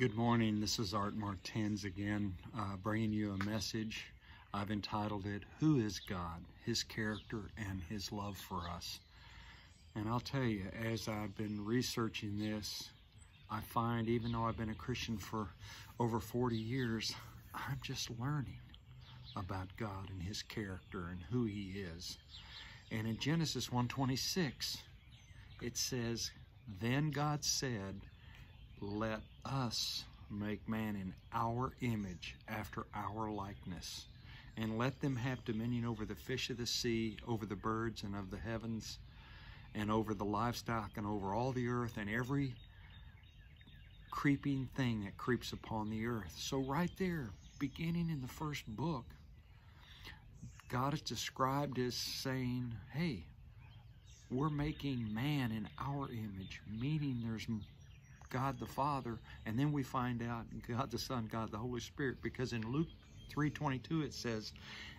Good morning. This is Art Martens again, uh, bringing you a message. I've entitled it, Who is God? His Character and His Love for Us. And I'll tell you, as I've been researching this, I find even though I've been a Christian for over 40 years, I'm just learning about God and His character and who He is. And in Genesis 1:26, it says, Then God said, let us make man in our image after our likeness and let them have dominion over the fish of the sea over the birds and of the heavens and over the livestock and over all the earth and every creeping thing that creeps upon the earth. So right there beginning in the first book god is described as saying hey we're making man in our image meaning there's God the Father, and then we find out God the Son, God the Holy Spirit, because in Luke 3.22 it says,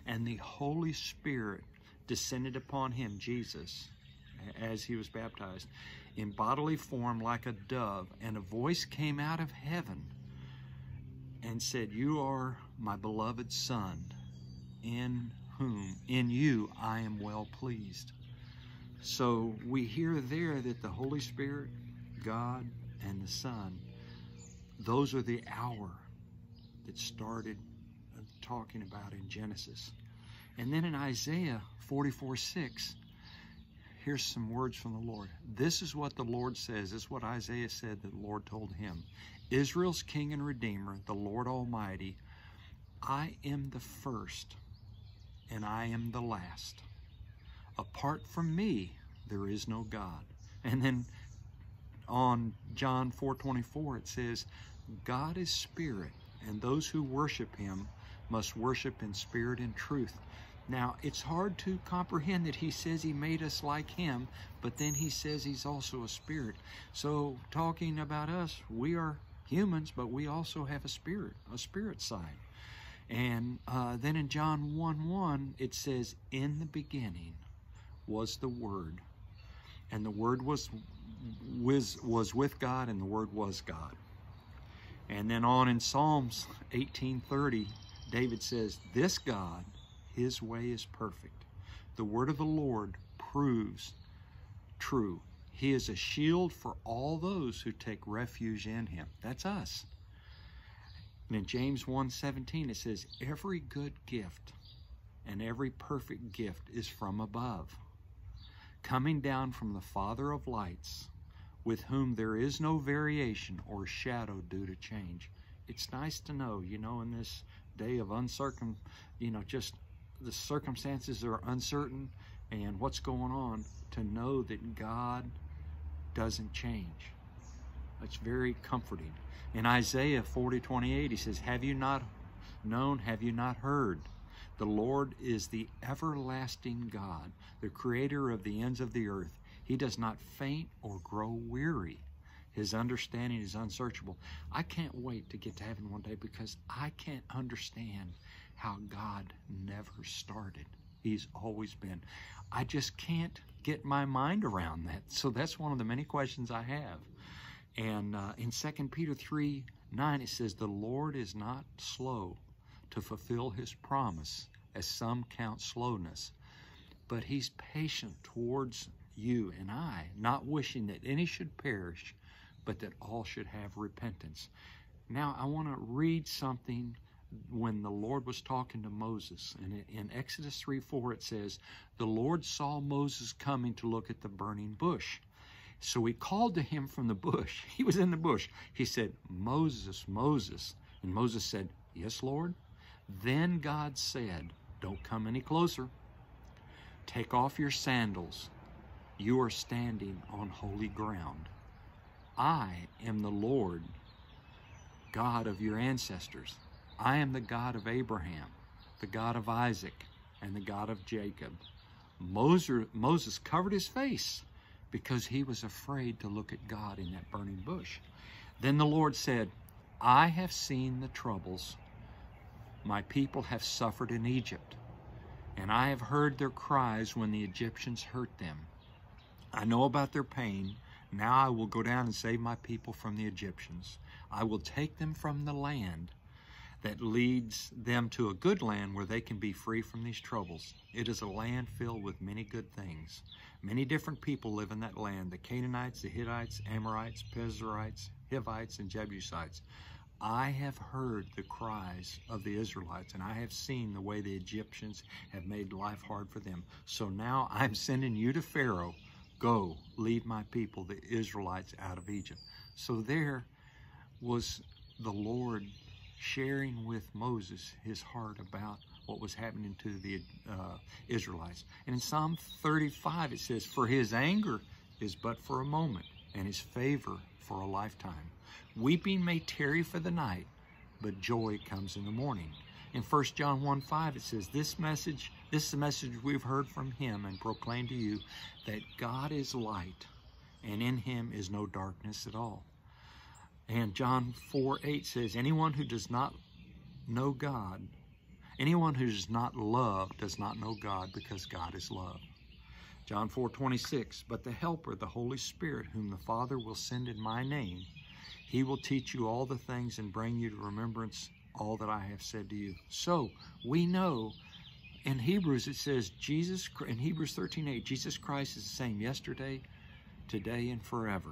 and the Holy Spirit descended upon him, Jesus, as he was baptized, in bodily form like a dove, and a voice came out of heaven and said, You are my beloved Son, in whom, in you, I am well pleased. So we hear there that the Holy Spirit, God, and the Son, those are the hour that started uh, talking about in Genesis. And then in Isaiah 44 6, here's some words from the Lord. This is what the Lord says. This is what Isaiah said that the Lord told him Israel's King and Redeemer, the Lord Almighty, I am the first and I am the last. Apart from me, there is no God. And then on John 4:24 it says, God is spirit, and those who worship him must worship in spirit and truth. Now, it's hard to comprehend that he says he made us like him, but then he says he's also a spirit. So, talking about us, we are humans, but we also have a spirit, a spirit side. And uh, then in John 1 1, it says, In the beginning was the Word, and the Word was was, was with God and the Word was God. And then on in Psalms 18:30, David says, This God, his way is perfect. The word of the Lord proves true. He is a shield for all those who take refuge in him. That's us. And in James 1:17 it says, Every good gift and every perfect gift is from above, coming down from the Father of lights, with whom there is no variation or shadow due to change. It's nice to know, you know, in this day of uncircum, you know, just the circumstances are uncertain and what's going on, to know that God doesn't change. It's very comforting. In Isaiah 40, 28, he says, Have you not known, have you not heard? The Lord is the everlasting God, the creator of the ends of the earth. He does not faint or grow weary. His understanding is unsearchable. I can't wait to get to heaven one day because I can't understand how God never started. He's always been. I just can't get my mind around that. So that's one of the many questions I have. And uh, in 2 Peter 3 9, it says, The Lord is not slow to fulfill his promise, as some count slowness, but he's patient towards you and I, not wishing that any should perish, but that all should have repentance. Now, I want to read something when the Lord was talking to Moses. And in Exodus 3 4, it says, The Lord saw Moses coming to look at the burning bush. So he called to him from the bush. He was in the bush. He said, Moses, Moses. And Moses said, Yes, Lord. Then God said, Don't come any closer. Take off your sandals you are standing on holy ground. I am the Lord, God of your ancestors. I am the God of Abraham, the God of Isaac, and the God of Jacob. Moses covered his face because he was afraid to look at God in that burning bush. Then the Lord said, I have seen the troubles my people have suffered in Egypt, and I have heard their cries when the Egyptians hurt them. I know about their pain. Now I will go down and save my people from the Egyptians. I will take them from the land that leads them to a good land where they can be free from these troubles. It is a land filled with many good things. Many different people live in that land the Canaanites, the Hittites, Amorites, Perizzites, Hivites, and Jebusites. I have heard the cries of the Israelites, and I have seen the way the Egyptians have made life hard for them. So now I'm sending you to Pharaoh. Go, lead my people, the Israelites, out of Egypt. So there was the Lord sharing with Moses his heart about what was happening to the uh, Israelites. And in Psalm 35, it says, For his anger is but for a moment, and his favor for a lifetime. Weeping may tarry for the night, but joy comes in the morning. In 1 John 1 5, it says, This message, this is the message we've heard from him and proclaimed to you that God is light, and in him is no darkness at all. And John 4 8 says, Anyone who does not know God, anyone who does not love does not know God because God is love. John 4 26, But the Helper, the Holy Spirit, whom the Father will send in my name, he will teach you all the things and bring you to remembrance all that I have said to you. So we know in Hebrews it says Jesus in Hebrews 13 8, Jesus Christ is the same yesterday, today, and forever.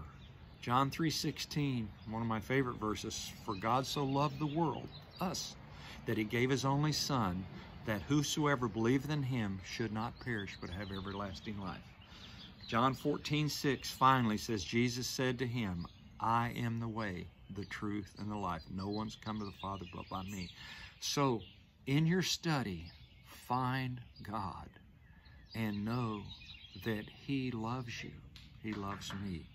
John 3:16, one of my favorite verses, for God so loved the world, us, that he gave his only son, that whosoever believeth in him should not perish but have everlasting life. John 14:6 finally says Jesus said to him, I am the way, the truth, and the life. No one's come to the Father but by me. So, in your study, find God and know that he loves you. He loves me.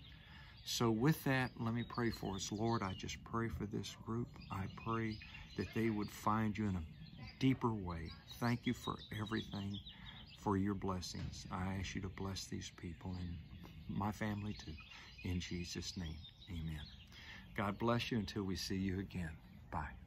So, with that, let me pray for us. Lord, I just pray for this group. I pray that they would find you in a deeper way. Thank you for everything, for your blessings. I ask you to bless these people and my family too. In Jesus' name, amen. God bless you until we see you again. Bye.